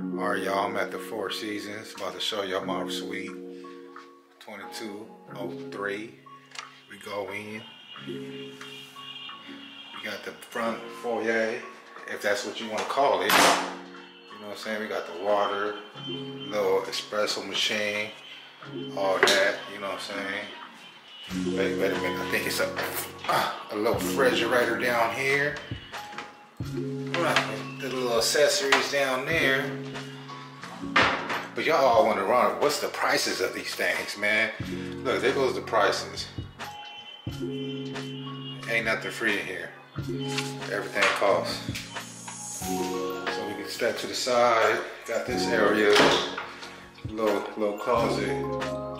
Alright y'all, I'm at the Four Seasons. About to show y'all my suite. 2203. We go in. We got the front foyer, if that's what you want to call it. You know what I'm saying? We got the water, little espresso machine, all that, you know what I'm saying? Wait, wait a minute, I think it's a, uh, a little refrigerator down here. The little accessories down there. But y'all all want to run, what's the prices of these things, man? Look, there goes the prices. Ain't nothing free in here. Everything costs. So we can step to the side. Got this area, little little closet,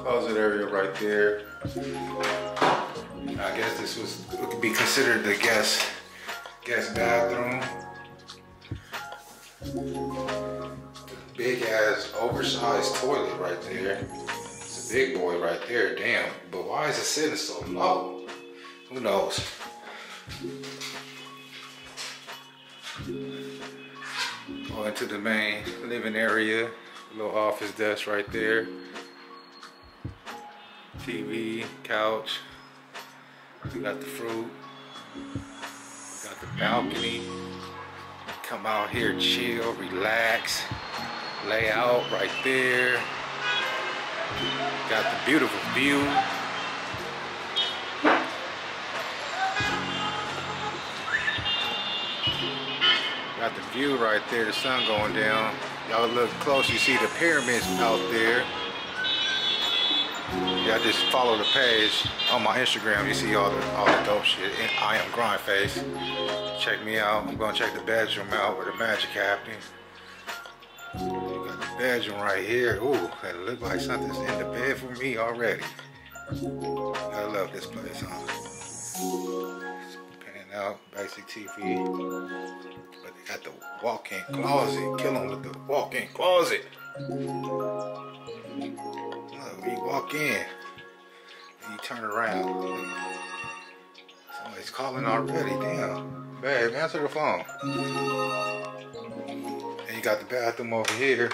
closet area right there. I guess this was could be considered the guest guest bathroom. Big ass oversized toilet right there. It's a big boy right there, damn. But why is it sitting so low? Who knows? Go into the main living area. Little office desk right there. TV, couch. We got the fruit. We got the balcony. Come out here, chill, relax. Lay out right there. Got the beautiful view. Got the view right there, the sun going down. Y'all look close, you see the pyramids out there. Y'all just follow the page on my Instagram. You see all the all the dope shit. And I am Grindface. Check me out. I'm gonna check the bedroom out where the magic happens. You got the bedroom right here. Ooh, that look like something's in the bed for me already. I love this place, huh? Panning out, basic TV. But they got the walk-in closet. Kill them with the walk-in closet. Look, we walk in, and you turn around. Somebody's calling already. Damn, babe, answer the phone. You got the bathroom over here.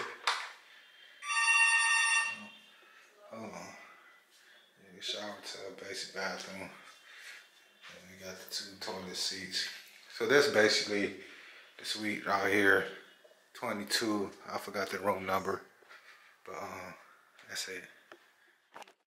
Hold on. Shower tub, basic bathroom. And we got the two toilet seats. So that's basically the suite out here. 22. I forgot the room number. But um, that's it.